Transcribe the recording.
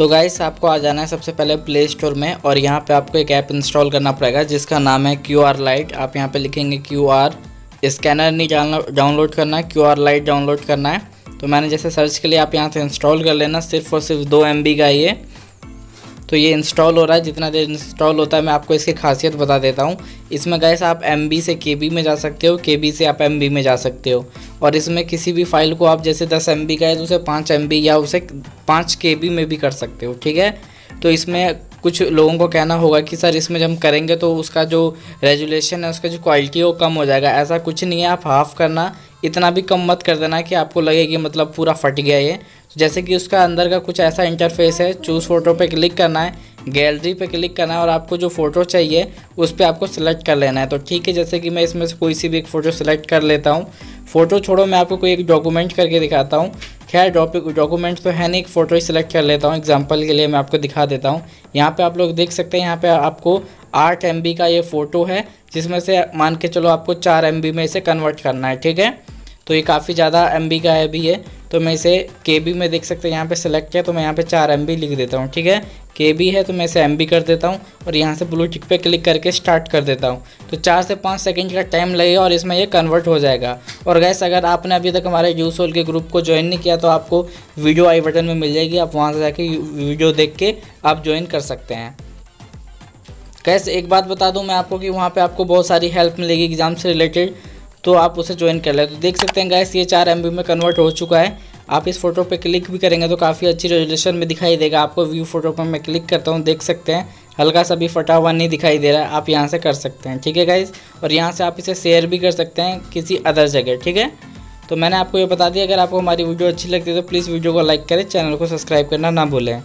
तो गाइस आपको आ जाना है सबसे पहले प्ले स्टोर में और यहाँ पे आपको एक ऐप इंस्टॉल करना पड़ेगा जिसका नाम है क्यू आर लाइट आप यहाँ पे लिखेंगे क्यू आर स्कैनर नहीं डाउनलोड करना है क्यू आर लाइट डाउनलोड करना है। तो मैंने जैसे सर्च के लिए आप यहाँ से इंस्टॉल कर लेना, सिर्फ़ और सिर्फ़ दो एम का ये तो ये इंस्टॉल हो रहा है, जितना देर इंस्टॉल होता है, मैं आपको इसकी खासियत बता देता हूँ। इसमें गैस आप एमबी से के में जा सकते हो के से आप एमबी में जा सकते हो। और इसमें किसी भी फ़ाइल को आप जैसे दस एम का है तो उसे पाँच एम या उसे पाँच के में भी कर सकते हो, ठीक है? तो इसमें कुछ लोगों को कहना होगा कि, सर, इसमें जब हम करेंगे तो उसका जो रेजुलेशन है, उसका जो क्वालिटी है, वो कम हो जाएगा। ऐसा कुछ नहीं है, आप हाफ़ करना इतना भी कम मत कर देना कि आपको लगे कि मतलब पूरा फट गया ये। जैसे कि उसका अंदर का कुछ ऐसा इंटरफेस है चूज़ फ़ोटो पे क्लिक करना है गैलरी पे क्लिक करना है और आपको जो फ़ोटो चाहिए, उस पर आपको सिलेक्ट कर लेना है। तो ठीक है, जैसे कि मैं इसमें से कोई सी भी एक फ़ोटो सिलेक्ट कर लेता हूँ। फ़ोटो छोड़ो, मैं आपको कोई एक डॉक्यूमेंट करके दिखाता हूँ। खैर डॉक्यूमेंट तो है नहीं, एक फ़ोटो ही सिलेक्ट कर लेता हूँ। एग्ज़ाम्पल के लिए मैं आपको दिखा देता हूँ। यहाँ पर आप लोग देख सकते हैं, यहाँ पर आपको आठ एम का ये फ़ोटो है, जिसमें से मान के चलो आपको चार एम में इसे कन्वर्ट करना है, ठीक है? तो ये काफ़ी ज़्यादा एमबी का है भी है तो मैं इसे के बी में देख सकते हैं। यहाँ पे सेलेक्ट किया तो मैं यहाँ पे चार MB लिख देता हूँ, ठीक है? के बी है तो मैं इसे एमबी कर देता हूँ और यहाँ से ब्लू टिक पे क्लिक करके स्टार्ट कर देता हूँ। तो चार से पाँच सेकंड का टाइम लगेगा और इसमें ये कन्वर्ट हो जाएगा। और गैस अगर आपने अभी तक हमारे यूज़ होल के ग्रुप को ज्वाइन नहीं किया तो आपको वीडियो आई बटन में मिल जाएगी। आप वहाँ से जाके वीडियो देख के आप ज्वाइन कर सकते हैं। कैसे एक बात बता दूँ मैं आपको कि वहाँ पे आपको बहुत सारी हेल्प मिलेगी एग्ज़ाम से रिलेटेड तो आप उसे ज्वाइन कर ले। तो देख सकते हैं गैस ये चार MB में कन्वर्ट हो चुका है। आप इस फ़ोटो पे क्लिक भी करेंगे तो काफ़ी अच्छी रेजोल्यूशन में दिखाई देगा। आपको व्यू फ़ोटो पर मैं क्लिक करता हूँ, देख सकते हैं। हल्का सा भी फटा हुआ नहीं दिखाई दे रहा है, आप यहाँ से कर सकते हैं, ठीक है गाइज़ और यहाँ से आप इसे शेयर भी कर सकते हैं किसी अदर जगह, ठीक है? तो मैंने आपको ये बता दिया, अगर आपको हमारी वीडियो अच्छी लगती है तो प्लीज़ वीडियो को लाइक करें चैनल को सब्सक्राइब करना ना भूलें।